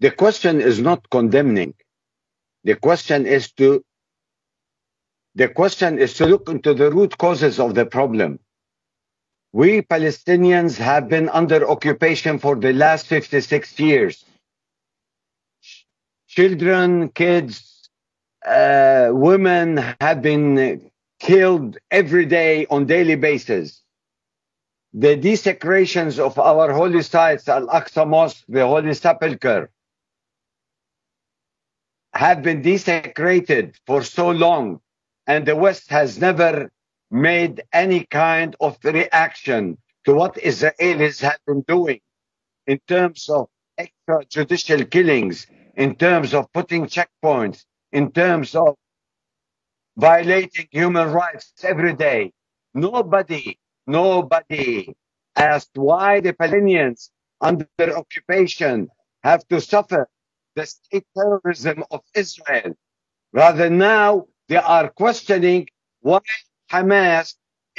The question is not condemning. The question is to the question is to look into the root causes of the problem. We Palestinians have been under occupation for the last 56 years. Children, kids, uh, women have been killed every day on daily basis. The desecrations of our holy sites, Al-Aqsa Mosque, the Holy Sepulchre, have been desecrated for so long, and the West has never made any kind of reaction to what Israelis have been doing in terms of extrajudicial killings, in terms of putting checkpoints, in terms of violating human rights every day. Nobody, nobody asked why the Palestinians under occupation have to suffer the state terrorism of Israel. Rather now they are questioning why Hamas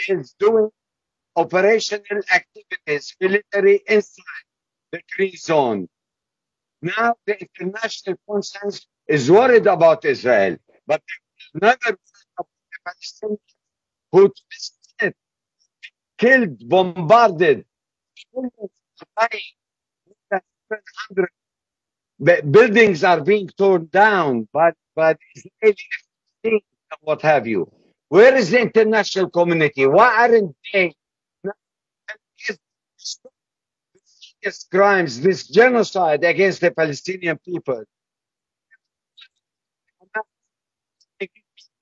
is doing operational activities, military inside the Green Zone. Now the international consensus is worried about Israel, but never the Palestinians who twisted, killed, bombarded, buildings are being torn down by the what have you. Where is the international community? Why aren't they? This crimes, this genocide against the Palestinian people.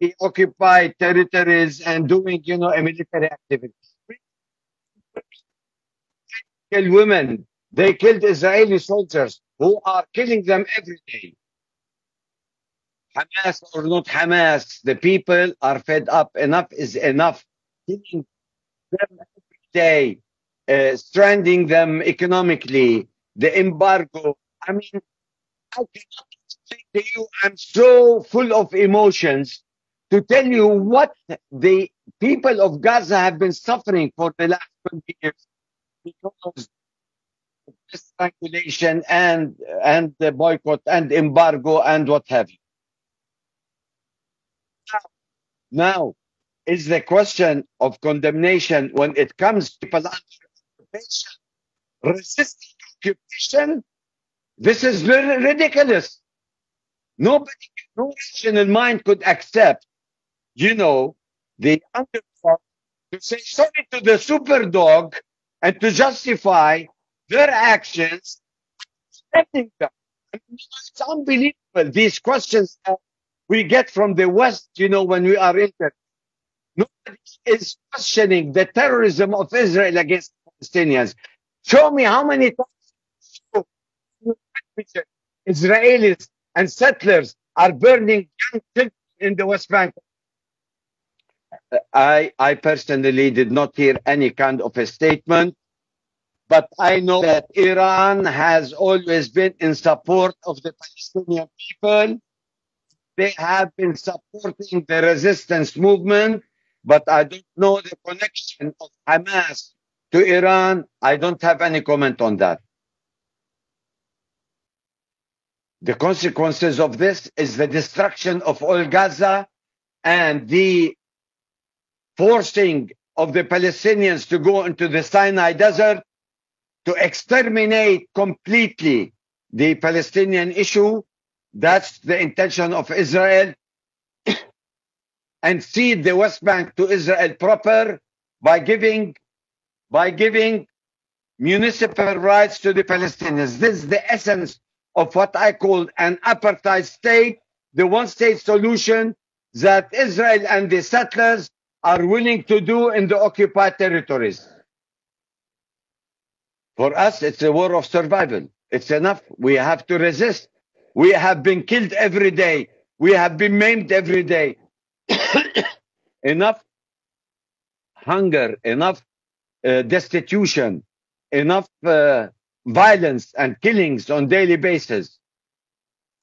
The occupied territories and doing, you know, a military activity. Kill women. They killed Israeli soldiers who are killing them every day. Hamas or not Hamas, the people are fed up. Enough is enough. Killing them every day, uh, stranding them economically, the embargo. I mean, I cannot say to you, I'm so full of emotions to tell you what the people of Gaza have been suffering for the last 20 years because strangulation and and the boycott and embargo and what have you. Now, is the question of condemnation when it comes to people occupation, resisting occupation? This is ridiculous. Nobody, no rational mind could accept, you know, the underdog to say sorry to the super dog and to justify their actions. Them. It's unbelievable. These questions we get from the West, you know, when we are in there. Nobody is questioning the terrorism of Israel against Palestinians. Show me how many times Israelis and settlers are burning young children in the West Bank. I, I personally did not hear any kind of a statement, but I know that Iran has always been in support of the Palestinian people they have been supporting the resistance movement, but I don't know the connection of Hamas to Iran. I don't have any comment on that. The consequences of this is the destruction of all Gaza and the forcing of the Palestinians to go into the Sinai desert to exterminate completely the Palestinian issue that's the intention of Israel and cede the West Bank to Israel proper by giving by giving municipal rights to the Palestinians. This is the essence of what I call an apartheid state, the one state solution that Israel and the settlers are willing to do in the occupied territories. For us, it's a war of survival. It's enough. We have to resist. We have been killed every day. We have been maimed every day. enough hunger, enough uh, destitution, enough uh, violence and killings on daily basis.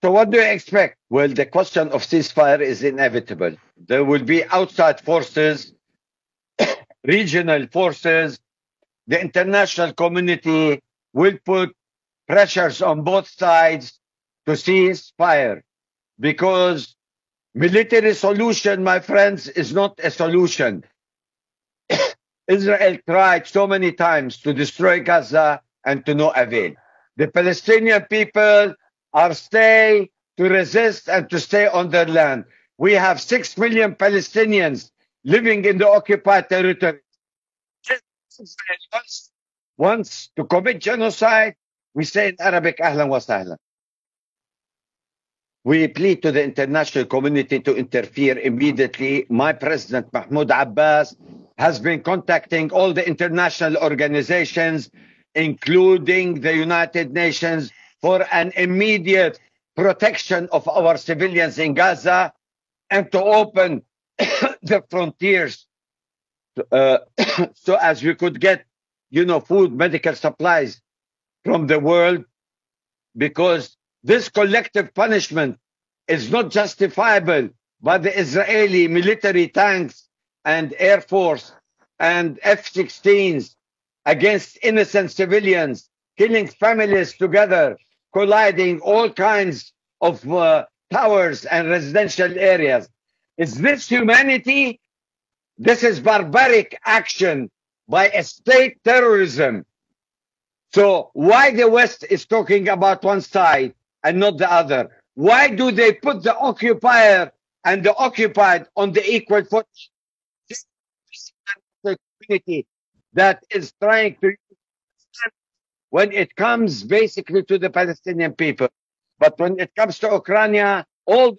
So what do you expect? Well, the question of ceasefire is inevitable. There will be outside forces, regional forces. The international community will put pressures on both sides to cease fire because military solution, my friends, is not a solution. Israel tried so many times to destroy Gaza and to no avail. The Palestinian people are stay to resist and to stay on their land. We have six million Palestinians living in the occupied territory. Once, once to commit genocide, we say in Arabic, Ahlan wa sahlan. We plead to the international community to interfere immediately. My president, Mahmoud Abbas, has been contacting all the international organizations, including the United Nations, for an immediate protection of our civilians in Gaza and to open the frontiers uh, so as we could get, you know, food, medical supplies from the world because this collective punishment is not justifiable by the Israeli military tanks and air force and F-16s against innocent civilians, killing families together, colliding all kinds of uh, towers and residential areas. Is this humanity? This is barbaric action by a state terrorism. So why the West is talking about one side and not the other? Why do they put the occupier and the occupied on the equal foot? The community that is trying to when it comes basically to the Palestinian people. But when it comes to Ukraine, all